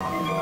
you